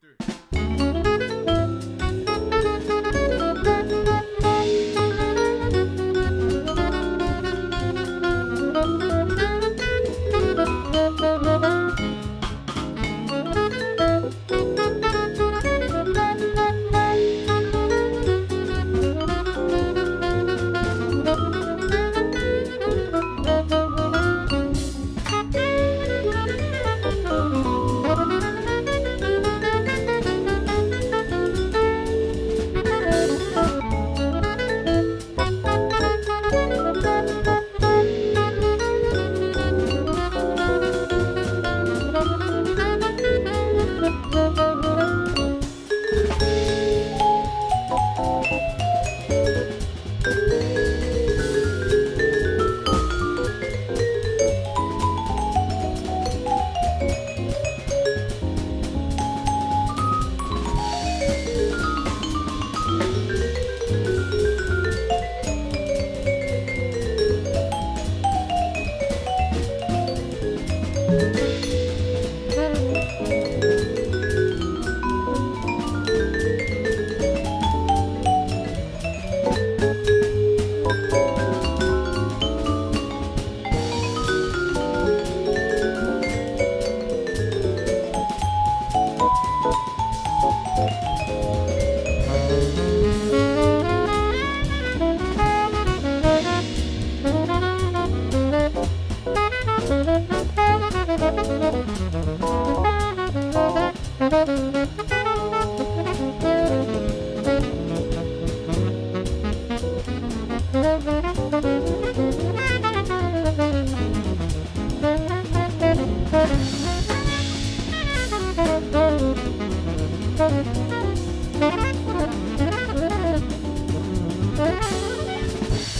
three. Thank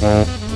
Uh...